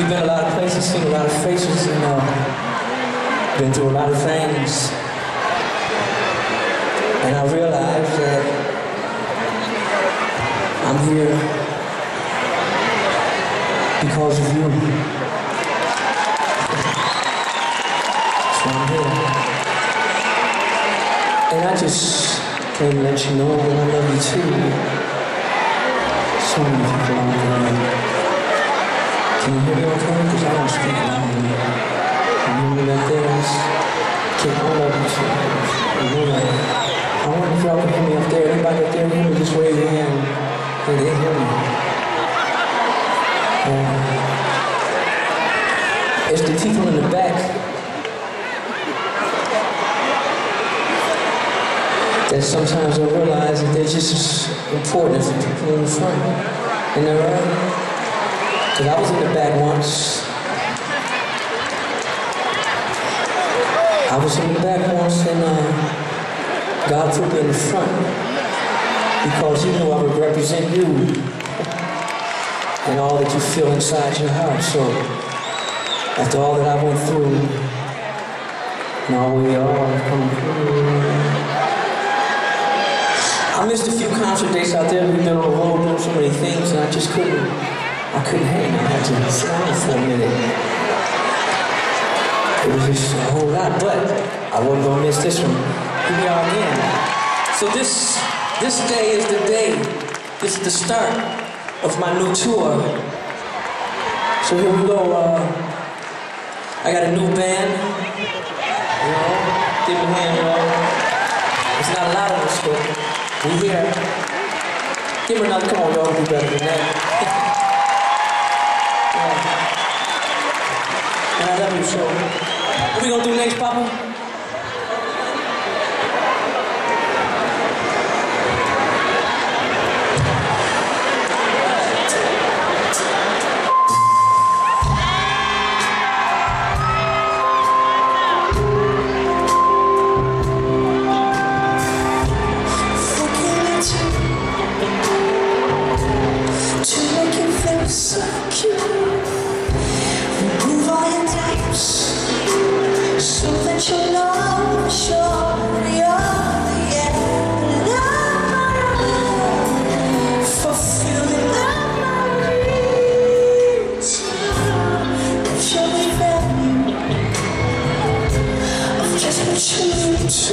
We've been a lot of places, seen a lot of faces, and uh, been through a lot of things. And I realized that I'm here because of you. So I'm here. And I just came to let you know that I love you too. So many people out there. Because I don't speak loudly. Remember that there's keep all of know, I wonder if y'all can hear me up there. Anybody up there hear me? Just raise your hand. Hey, they hear me. Um, it's the people in the back that sometimes I realize that they're just as important as the people in the front. Isn't that right? I was in the back once. I was in the back once and uh, God put me in the front because He knew I would represent you and all that you feel inside your heart. So after all that I went through and all we all come through, I missed a few concert dates out there. We've been on the road doing so many things and I just couldn't I couldn't hang. Had to sit down for a minute. It was just a whole lot, but I wasn't gonna miss this one. Here we are again. So this this day is the day. This is the start of my new tour. So here we go. Uh, I got a new band. You know, give me a hand, y'all. There's not a lot of us, but we here. Give me another. Come on, y'all. Do better than that. And I love you so. What we gonna do next, Papa? It's